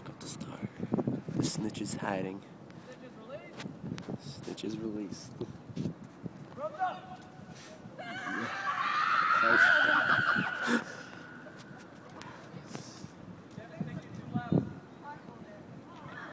It's about to start. The snitch is hiding. Snitch is released.